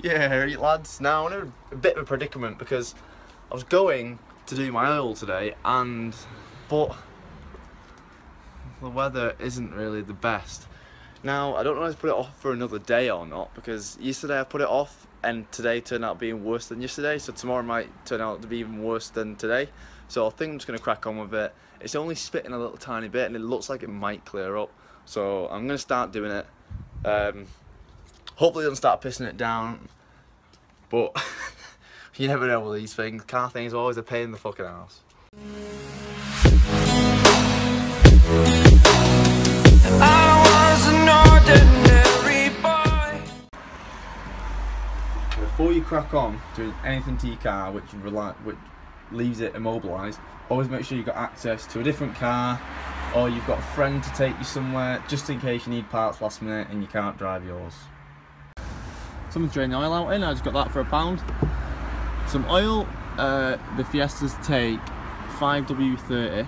Yeah, lads. Now I'm in a bit of a predicament because I was going to do my oil today, and but the weather isn't really the best. Now I don't know if to put it off for another day or not because yesterday I put it off, and today turned out being worse than yesterday. So tomorrow might turn out to be even worse than today. So I think I'm just gonna crack on with it. It's only spitting a little tiny bit, and it looks like it might clear up. So I'm gonna start doing it. Um, hopefully it doesn't start pissing it down. But you never know with these things. Car things are always a pain in the fucking ass. Before you crack on doing anything to your car which which leaves it immobilised, always make sure you've got access to a different car or you've got a friend to take you somewhere just in case you need parts last minute and you can't drive yours. Someone's the oil out in, I just got that for a pound. Some oil, uh, the Fiestas take 5W30,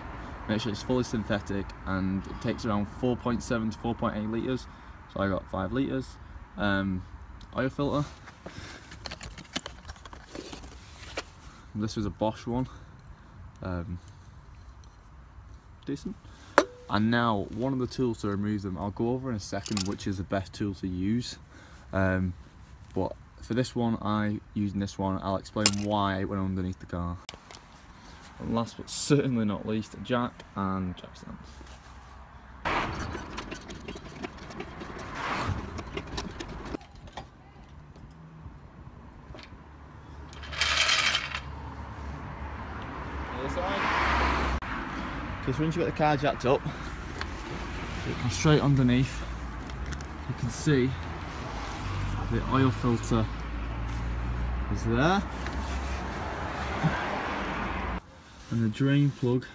make sure it's fully synthetic and it takes around 4.7 to 4.8 litres, so I got 5 litres. Um, oil filter. This was a Bosch one. Um, decent. And now one of the tools to remove them, I'll go over in a second which is the best tool to use. Um, but for this one, I using this one, I'll explain why it went underneath the car. And last but certainly not least, jack and jack stands. Because once you've got the car jacked up, it comes straight underneath. You can see the oil filter is there. And the drain plug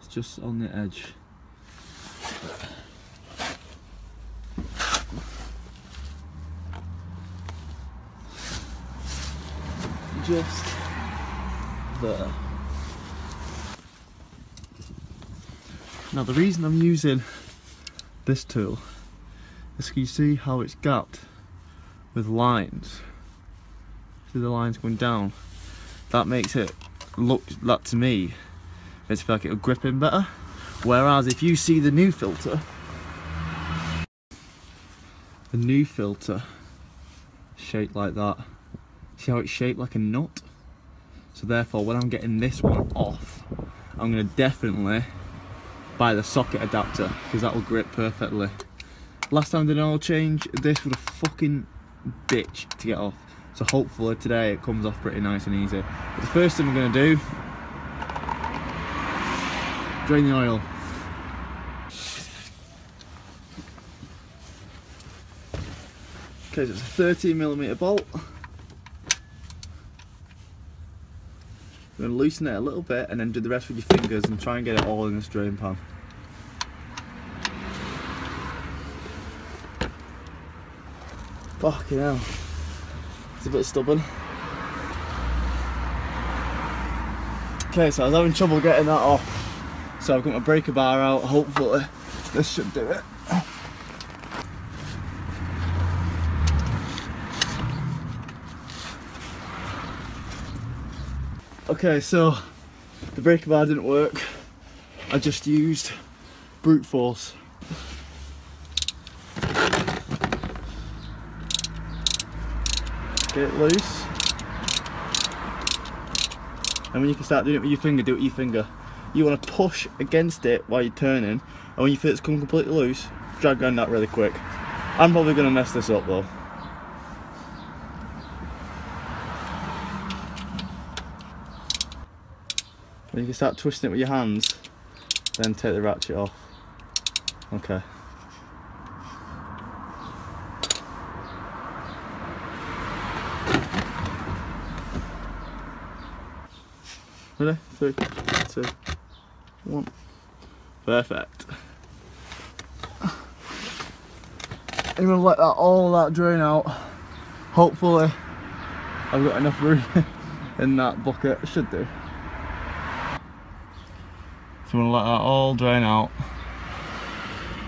is just on the edge. Just there. Now the reason I'm using this tool is you see how it's gapped with lines. See the lines going down? That makes it look, that to me, makes it like it'll grip in better. Whereas if you see the new filter, the new filter shaped like that. See how it's shaped like a nut? So therefore when I'm getting this one off, I'm gonna definitely buy the socket adapter because that will grip perfectly. Last time I did an oil change, this would have fucking bitch to get off. So hopefully today it comes off pretty nice and easy. But the first thing we're going to do, drain the oil. Okay, so it's a 13 millimeter bolt. We're going to loosen it a little bit and then do the rest with your fingers and try and get it all in this drain pan. Fucking hell. It's a bit stubborn. Okay, so I was having trouble getting that off. So I've got my breaker bar out, hopefully this should do it. Okay, so the breaker bar didn't work. I just used brute force. Get it loose. And when you can start doing it with your finger, do it with your finger. You want to push against it while you're turning, and when you feel it's come completely loose, drag on that really quick. I'm probably going to mess this up though. When you can start twisting it with your hands, then take the ratchet off. Okay. Ready? Three, two, one. Perfect. I'm gonna let that all that drain out. Hopefully, I've got enough room in that bucket. Should do. So I'm gonna let that all drain out.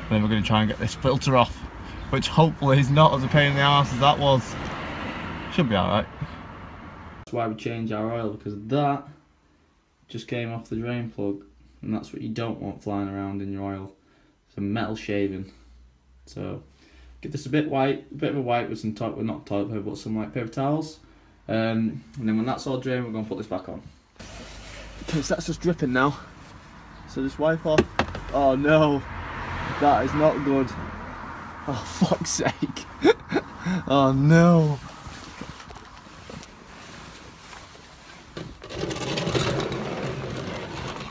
And then we're gonna try and get this filter off, which hopefully is not as a pain in the ass as that was. Should be alright. That's why we change our oil because of that just came off the drain plug and that's what you don't want flying around in your oil. It's a metal shaving. So get this a bit white, a bit of a white with some top, well not toilet paper, but some white paper towels. Um, and then when that's all drained, we're gonna put this back on. Okay, so that's just dripping now. So just wipe off. Oh no, that is not good. Oh fuck's sake. oh no.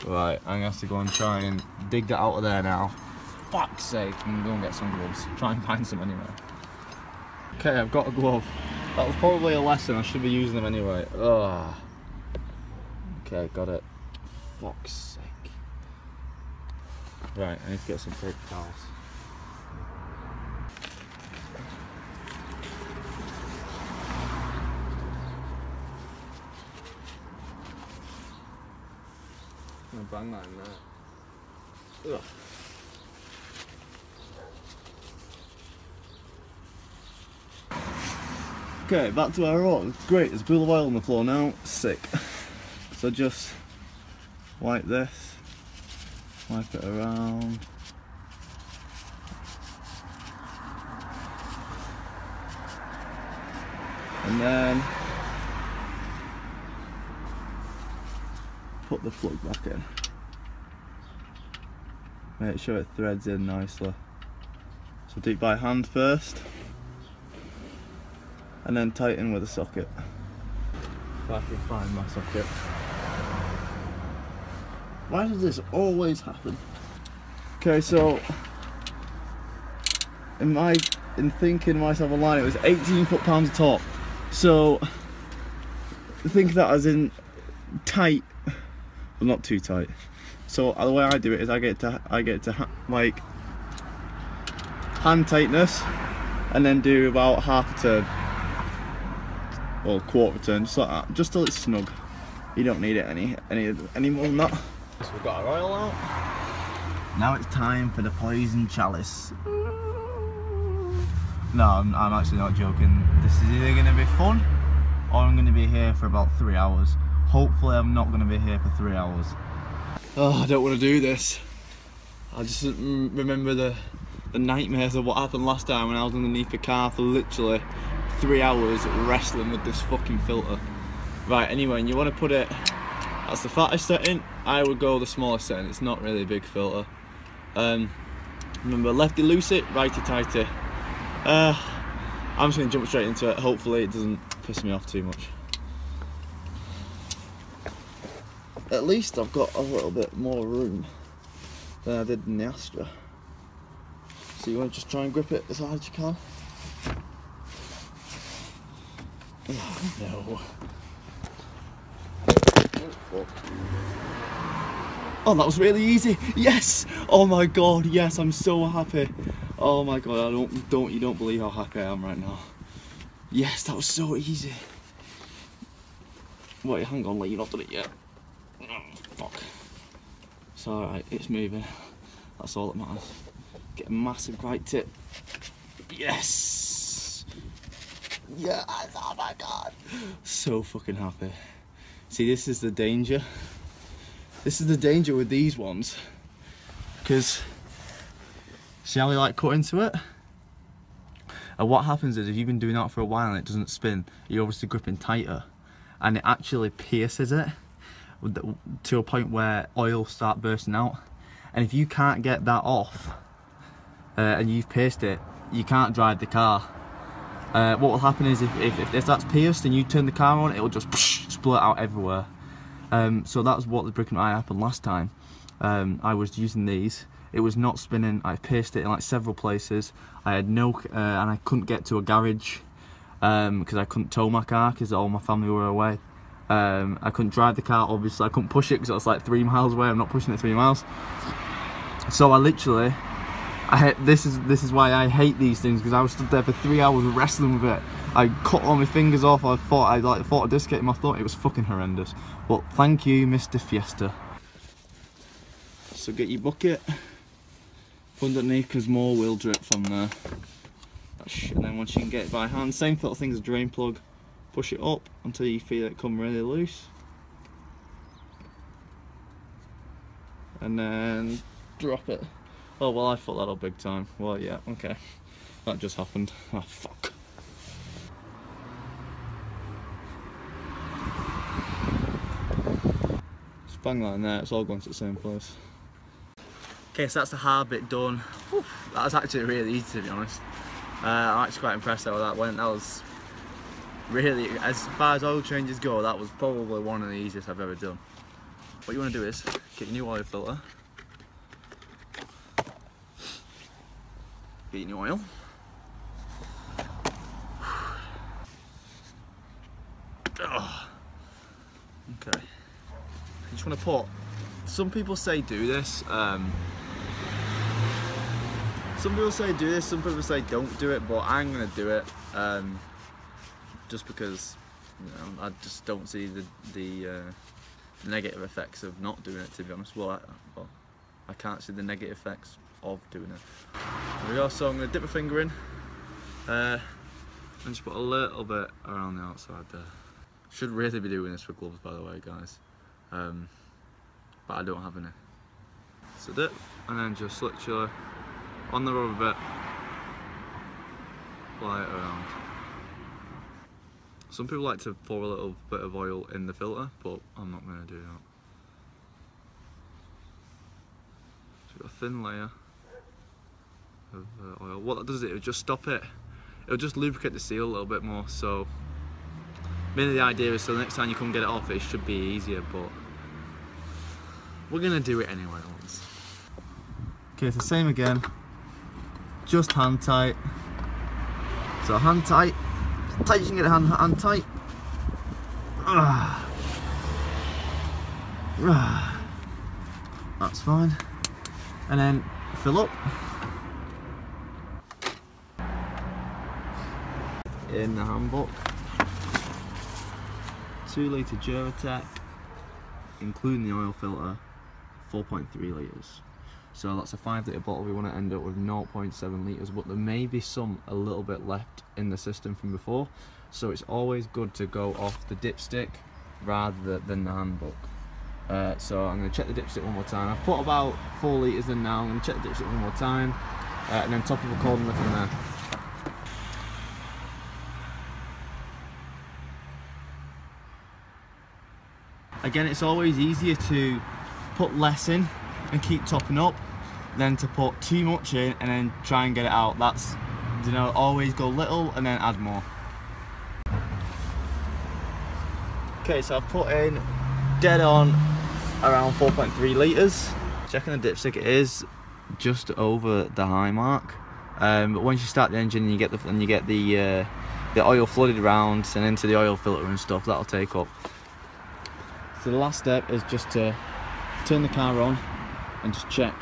Right, I'm gonna have to go and try and dig that out of there now. Fuck's sake, I'm gonna go and get some gloves. Try and find some anyway. Okay, I've got a glove. That was probably a lesson, I should be using them anyway. Ugh. Okay, got it. Fuck's sake. Right, I need to get some paper towels. I'm gonna bang that in there. Okay, back to our oil. Great, there's a pool of oil on the floor now. Sick. So just wipe this, wipe it around. And then put the plug back in. Make sure it threads in nicely. So do it by hand first and then tighten with a socket. If I can find my socket. Why does this always happen? Okay, so in my in thinking myself a line, it was 18 foot pounds top. So think that as in tight, but not too tight. So uh, the way I do it is I get to I get to like hand tightness, and then do about half a turn or quarter turn, just like that, just till it's snug. You don't need it any any any more than that. So we've got our oil out. Now it's time for the poison chalice. No, I'm, I'm actually not joking. This is either going to be fun or I'm going to be here for about three hours. Hopefully I'm not going to be here for three hours. Oh, I don't want to do this. I just remember the, the nightmares of what happened last time when I was underneath the car for literally three hours wrestling with this fucking filter. Right, anyway, and you want to put it, that's the fattest setting, I would go the smallest setting, it's not really a big filter. Um, remember, lefty loose it, righty tighty. Uh, I'm just going to jump straight into it, hopefully it doesn't piss me off too much. At least I've got a little bit more room than I did in the Astra. So you want to just try and grip it as hard as you can. Oh, no. Oh, that was really easy. Yes. Oh my god. Yes, I'm so happy. Oh my god. I don't don't you don't believe how happy I am right now. Yes, that was so easy. Wait, hang on. Like you've not done it yet. Fuck. It's all right. It's moving. That's all that matters. Get a massive right tip. Yes. Yes, oh my god. So fucking happy. See, this is the danger. This is the danger with these ones. Because, see how they like cut into it? And what happens is if you've been doing that for a while and it doesn't spin, you're obviously gripping tighter. And it actually pierces it to a point where oil start bursting out. And if you can't get that off, uh, and you've pierced it, you can't drive the car uh, what will happen is if, if, if, that's pierced and you turn the car on, it'll just split out everywhere. Um, so that's what the brick and eye happened last time. Um, I was using these. It was not spinning. I pierced it in like several places. I had no, uh, and I couldn't get to a garage because um, I couldn't tow my car because all my family were away. Um, I couldn't drive the car, obviously. I couldn't push it because it was like three miles away. I'm not pushing it three miles. So I literally I this is this is why I hate these things because I was stood there for three hours wrestling with it. I cut all my fingers off. I thought I like thought I dislocated my thought it was fucking horrendous. But thank you, Mr. Fiesta. So get your bucket underneath because more will drip from there. And then once you can get it by hand, same sort of thing as a drain plug. Push it up until you feel it come really loose. And then drop it. Oh well I thought that up big time. Well yeah okay. That just happened. Oh fuck. Bang that in there. It's all going to the same place. Okay so that's the hard bit done. Whew, that was actually really easy to be honest. Uh, I'm actually quite impressed how that went. That was really, as far as oil changes go, that was probably one of the easiest I've ever done. What you want to do is get your new oil filter, get your new oil, oh. okay, you just want to put, some people say do this, um, some people say do this, some people say don't do it, but I'm going to do it. Um, just because you know, I just don't see the the uh, negative effects of not doing it. To be honest, well, I, well, I can't see the negative effects of doing it. We go. So I'm going to dip my finger in uh, and just put a little bit around the outside there. Should really be doing this with gloves, by the way, guys. Um, but I don't have any. So dip, and then just literally on the rubber bit, apply it around. Some people like to pour a little bit of oil in the filter, but I'm not going to do that. So we've got a thin layer of uh, oil. What that does is it will just stop it. It'll just lubricate the seal a little bit more. So mainly the idea is so the next time you come get it off, it should be easier. But we're gonna do it anyway once. Okay, so same again. Just hand tight. So hand tight tight you can get a hand, hand tight. That's fine. And then fill up. In the handbook. 2 litre Duratec, including the oil filter, 4.3 litres. So that's a 5 litre bottle, we want to end up with 0.7 litres, but there may be some a little bit left in the system from before, so it's always good to go off the dipstick rather than the handbook. Uh, so I'm going to check the dipstick one more time. I've put about 4 litres in now, I'm going to check the dipstick one more time, uh, and then top of a cold from there. Again, it's always easier to put less in and keep topping up than to put too much in and then try and get it out. That's, you know, always go little and then add more. Okay, so I've put in dead on around 4.3 litres. Checking the dipstick, it is just over the high mark. Um, but once you start the engine and you get the and you get the uh, the oil flooded around and into the oil filter and stuff, that'll take up. So the last step is just to turn the car on and just check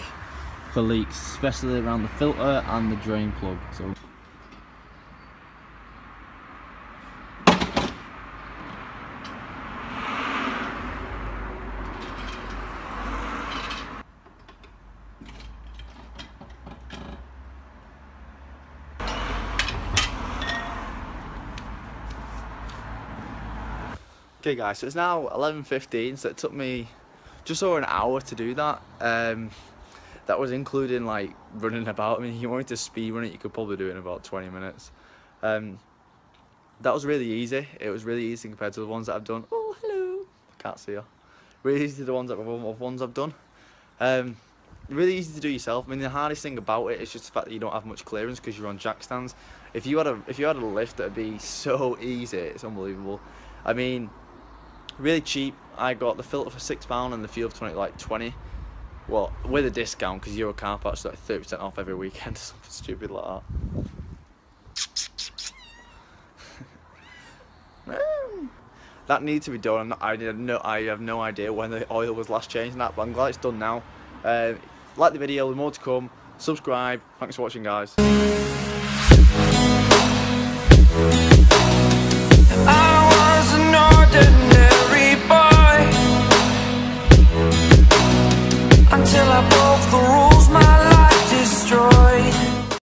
for leaks, especially around the filter and the drain plug. So Okay guys, so it's now 11.15, so it took me just over an hour to do that. Um, that was including like running about. I mean, if you wanted to speed run it, you could probably do it in about 20 minutes. Um, that was really easy. It was really easy compared to the ones that I've done. Oh, hello. I can't see you. Really easy to the ones that of ones I've done. Um, really easy to do yourself. I mean, the hardest thing about it is just the fact that you don't have much clearance because you're on jack stands. If you had a if you had a lift, that'd be so easy. It's unbelievable. I mean, really cheap. I got the filter for six pound and the fuel for 20, like 20 well, with a discount because Euro car parts like 30% off every weekend, something stupid like that. that needs to be done. I have no, I have no idea when the oil was last changed and that, but I'm glad it's done now. Uh, like the video, more to come. Subscribe. Thanks for watching, guys.